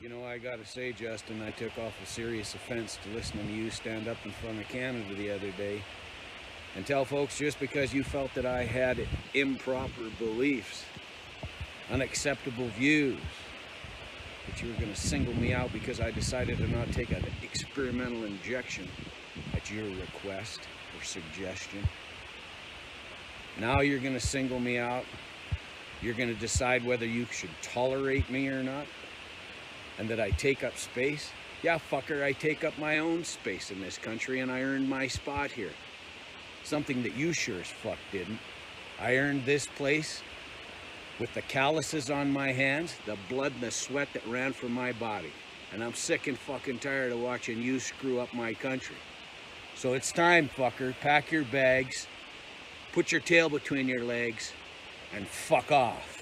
You know, I gotta say, Justin, I took off a serious offense to listening to you stand up in front of Canada the other day and tell folks just because you felt that I had improper beliefs, unacceptable views, that you were gonna single me out because I decided to not take an experimental injection at your request or suggestion. Now you're gonna single me out. You're gonna decide whether you should tolerate me or not and that I take up space? Yeah, fucker, I take up my own space in this country and I earned my spot here. Something that you sure as fuck didn't. I earned this place with the calluses on my hands, the blood and the sweat that ran from my body. And I'm sick and fucking tired of watching you screw up my country. So it's time, fucker. Pack your bags, put your tail between your legs, and fuck off.